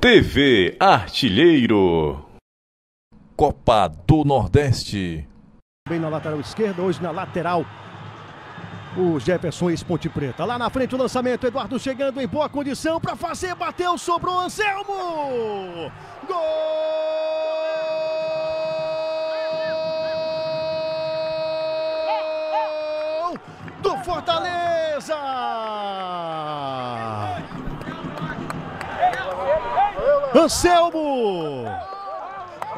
TV Artilheiro. Copa do Nordeste. Bem na lateral esquerda, hoje na lateral. O Jefferson ex Ponte Preta. Lá na frente o lançamento, Eduardo chegando em boa condição para fazer, bateu, sobrou Anselmo! Gol! Do Fortaleza! Anselmo!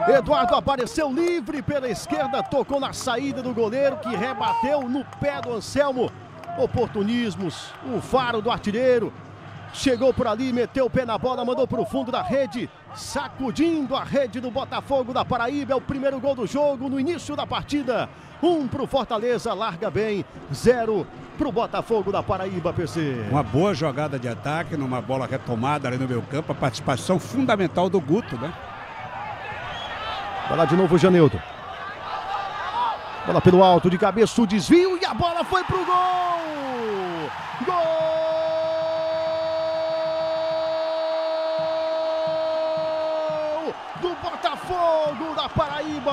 Eduardo apareceu livre pela esquerda, tocou na saída do goleiro que rebateu no pé do Anselmo. Oportunismos, o faro do artilheiro. Chegou por ali, meteu o pé na bola, mandou para o fundo da rede, sacudindo a rede do Botafogo da Paraíba. É o primeiro gol do jogo no início da partida. Um para o Fortaleza, larga bem. Zero para o Botafogo da Paraíba, PC. Uma boa jogada de ataque, numa bola retomada ali no meio campo. A participação fundamental do Guto, né? Vai lá de novo o Janildo. Bola pelo alto, de cabeça, o desvio e a bola foi pro gol! Gol! Do Botafogo da Paraíba!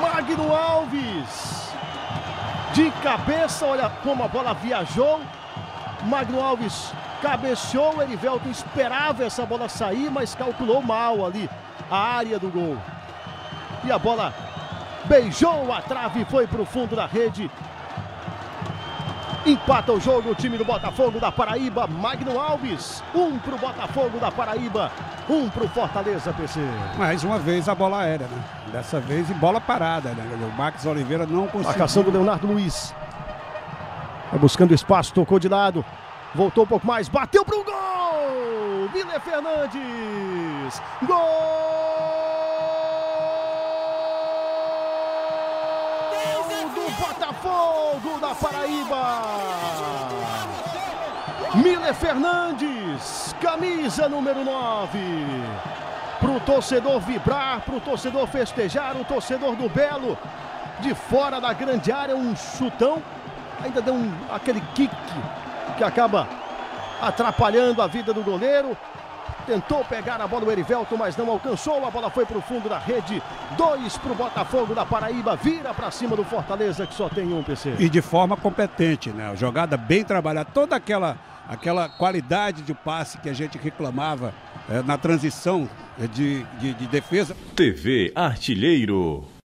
Magno Alves! De cabeça, olha como a bola viajou. Magno Alves cabeceou, Erivelto esperava essa bola sair, mas calculou mal ali a área do gol. E a bola beijou a trave e foi para o fundo da rede. Empata o jogo o time do Botafogo da Paraíba, Magno Alves. Um para o Botafogo da Paraíba, um para o Fortaleza PC. Mais uma vez a bola aérea, né? Dessa vez em bola parada, né? O Max Oliveira não conseguiu. Marcação do Leonardo Luiz. Vai buscando espaço, tocou de lado. Voltou um pouco mais, bateu para o gol! Miller Fernandes! Gol do Botafogo da Paraíba! Miller Fernandes, camisa número 9. Para o torcedor vibrar, para o torcedor festejar, o torcedor do Belo, de fora da grande área, um chutão, ainda deu um, aquele kick que acaba atrapalhando a vida do goleiro. Tentou pegar a bola o Erivelto, mas não alcançou. A bola foi para o fundo da rede. Dois para o Botafogo da Paraíba. Vira para cima do Fortaleza, que só tem um PC. E de forma competente, né? Jogada bem trabalhada. Toda aquela, aquela qualidade de passe que a gente reclamava é, na transição de, de, de defesa. TV Artilheiro.